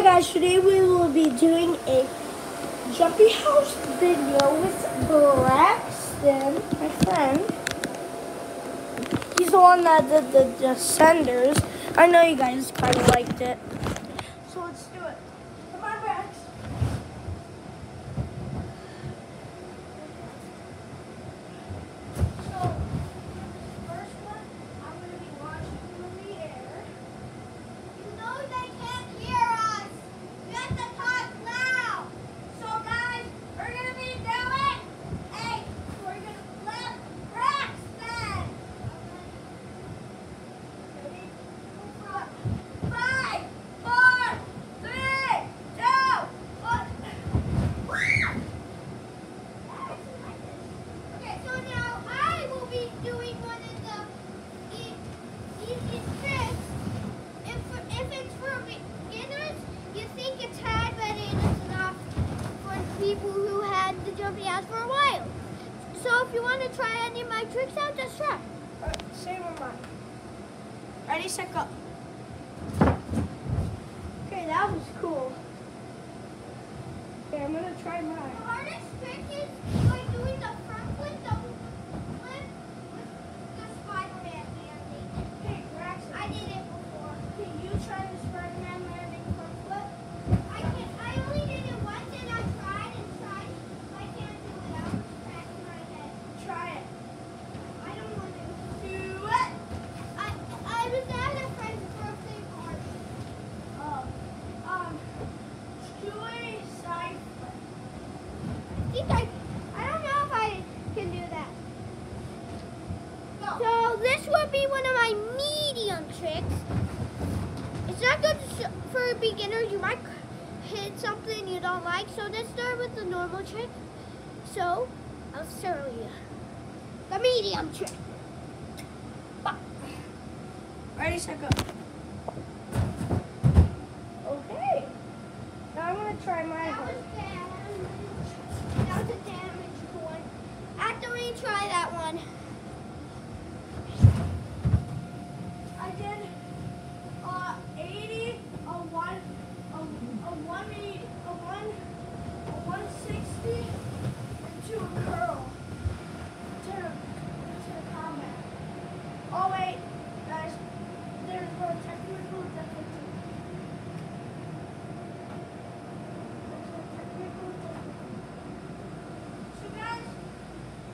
Hi guys, today we will be doing a jumpy house video with Braxton, my friend. He's the one that did the Descenders. I know you guys kind of liked it. So let's do it. Come on, Brax. So, first one, I'm going to be launching from the air. You know they can't hear us. You have to talk loud. So guys, we're gonna be doing a we're gonna flip Braxton. Ready? Five, four, three, two, one. Okay, so now I will be doing one of the e- easiest tricks. If, if it's for beginners, you think it's hard, but it is not for people who had house for a while. So if you want to try any of my tricks out, just try. Alright, same with mine. Ready, set, go. Okay, that was cool. Okay, I'm gonna try mine. The hardest trick is like doing the front flip, double flip with the Spider-Man landing. Hey, Braxton. I did it before. Can you try the Spider-Man landing front flip? I can I only did it once and I tried and tried. I can't do it. I was scratching my head. Try it. I don't want to do it. I I was at a friend's birthday party. Um, um, do a side flip. I think I I don't know if I can do that. So this would be one of my medium tricks. It's not good to sh- for beginners. You might hit something you don't like. So let's start with the normal trick. So I'll show you the medium trick. Ready, set, go. Okay. Now I'm gonna try my That was bad. That was a damaged one. After we try that one. I did uh 80, a one, a, a 180, a one, a 160, and to a curl. To, to the combat. Oh wait, guys, there's a technical difficulty. There's a technical difficulty. So guys,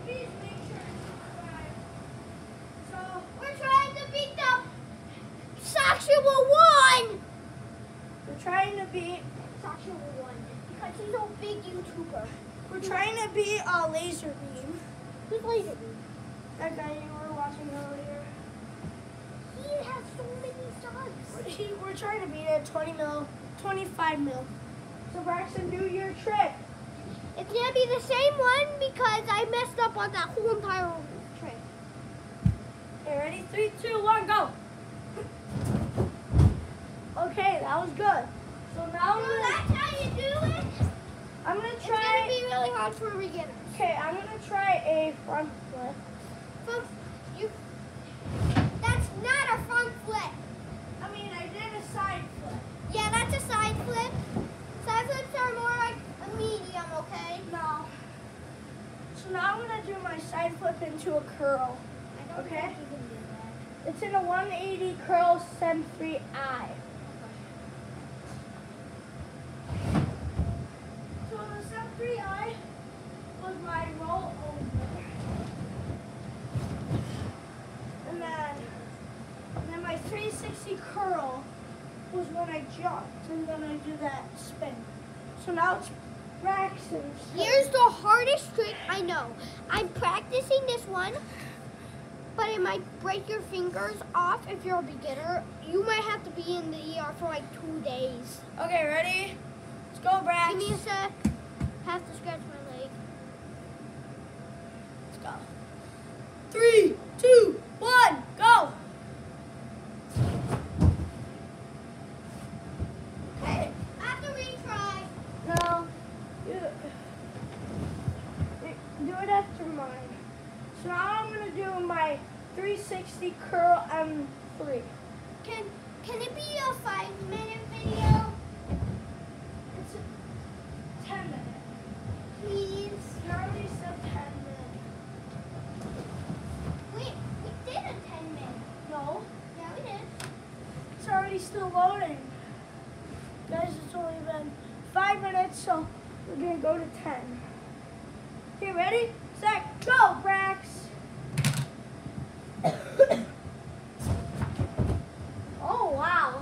please make sure to subscribe. So We're trying to beat the sexual one. we're trying to beat Sexual one. Because he's a big YouTuber. We're trying to beat a laser beam. Who's Lazarbeam? That guy you were watching earlier. He has so many subs. He, we're trying to beat it 20 mil, 25 mil. So Braxton, do your trick. It's gonna be the same one because I messed up on that whole entire trick. Okay, ready? Three, two, one, go. Okay, that was good. So now I'm gonna, that's how you do it. I'm gonna try. It's gonna be really hard for beginners. Okay, I'm gonna try a front flip. But you, that's not a front flip. I mean, I did a side flip. Yeah, that's a side flip. Side flips are more like a medium, okay? No. So now I'm gonna do my side flip into a curl. I don't Okay. think you can do that. It's in a 180 curl send 3i. So the send 3i was my roll over. And then, and then my 360 curl was when I jumped and then I do that spin. So now it's Braxton's. turn. Here's the hardest trick I know. I'm practicing this one, but it might break your fingers off if you're a beginner. You might have to be in the ER for like two days. Okay, ready? Let's go, Brax. Give me a sec. Have to scratch my After mine. So now I'm going to do my 360 curl M3. Can, can it be a five minute video? It's a 10 minute. Please. Now we still 10 minute. Wait, we did a 10 minute. No. Yeah, we did. It's already still loading. Guys, it's only been five minutes, so we're going to go to 10. Okay, ready, set, go, Brax. oh wow.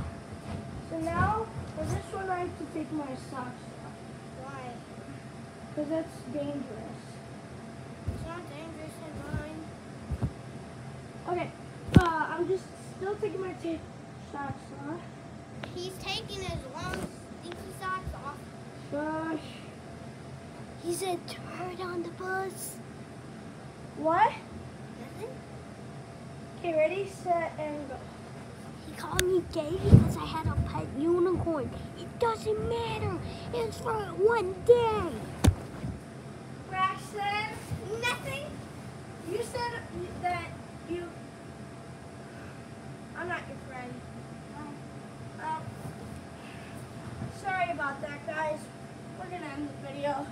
So now for this one I have to take my socks off. Why? Because that's dangerous. It's not dangerous in mine. Okay, uh, I'm just still taking my tape socks off. He's taking his long stinky socks off. Gosh. He said turd on the bus. What? Nothing? Okay, ready, set, and go. He called me gay because I had a pet unicorn. It doesn't matter. It's for one day. Braxton, Nothing. you said that you. I'm not your friend. Um, sorry about that, guys. We're gonna end the video.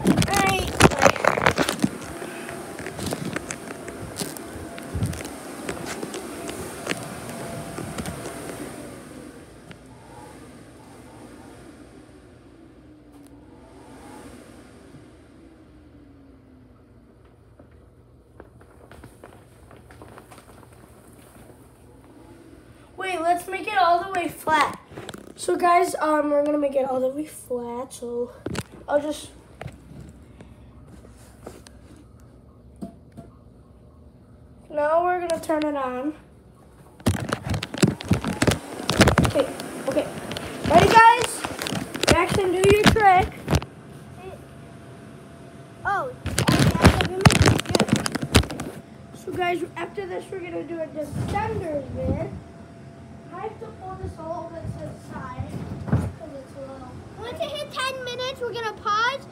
Alright. Wait, let's make it all the way flat. So guys, um, we're gonna make it all the way flat. So I'll just. Now we're gonna turn it on. Okay, okay. Ready, guys? Jackson, do your trick. Oh. So guys, after this, we're gonna do a descenders bit. I have to pull this all over to the side because it's low. Once it hit 10 minutes, we're going to pause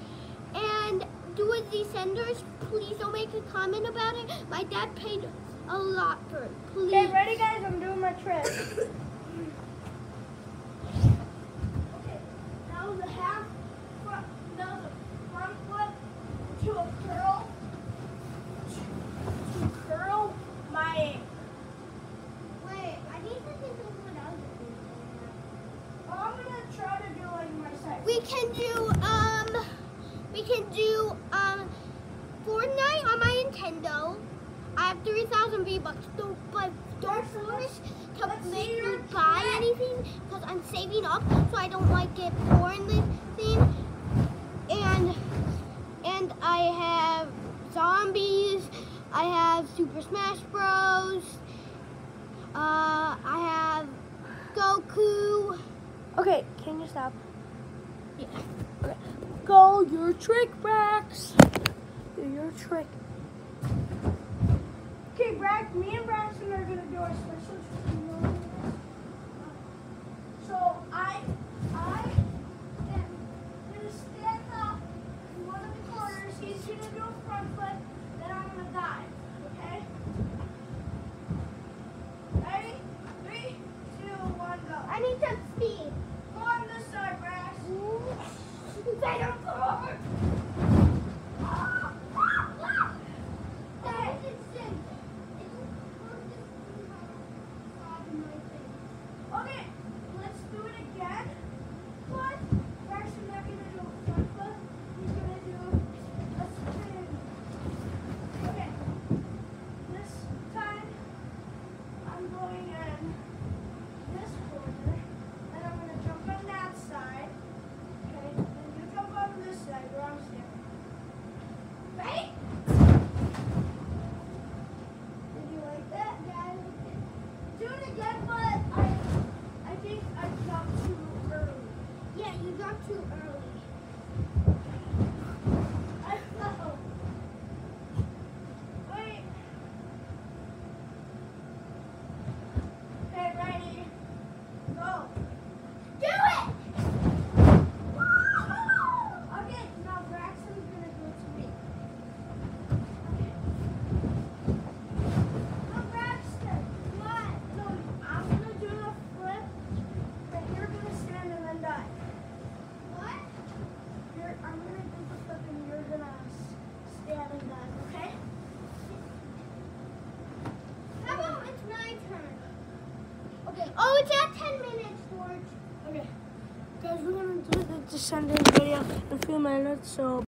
and do a descenders. Please don't make a comment about it. My dad paid a lot for it. Please. Okay, ready, guys? I'm doing my trick. okay, now the half front, now the front foot to a curl, to, to curl my. Wait, I need to think of what else. Oh, I'm gonna try to do like my side. We can do, um, we can do, um, Fortnite on my Nintendo. I have 3,000 V-Bucks, so, but don't force to let's make me buy trick. anything because I'm saving up so I don't like get poor in this thing. And, and I have zombies, I have Super Smash Bros, uh, I have Goku. Okay, can you stop? Go your trick, Brax. Do your trick. Okay, Brax, me and Braxton are gonna do our special treatment. So I, I am gonna stand up in one of the corners. He's gonna do a front flip, then I'm gonna dive. Okay? Ready? Three, two, one, go. I need some speed. Go on this side, Brax. Better forward. That is insane. Okay, let's do it again. But we're actually not gonna do a front flip. He's gonna do a spin. Okay. This time I'm going in this corner. Then I'm gonna jump on that side. Okay. Then you jump on this side where I'm standing. Ready? Did you like that, guys? Do it again, but I, I think I jumped too early. Yeah, you got too early. I fell. Wait. Okay, ready? Go. Do it! Okay, now Braxton's gonna do it to me. Okay. No, Braxton. What? No, I'm gonna do the flip, and you're gonna stand and then dive. What? This video in a few minutes, so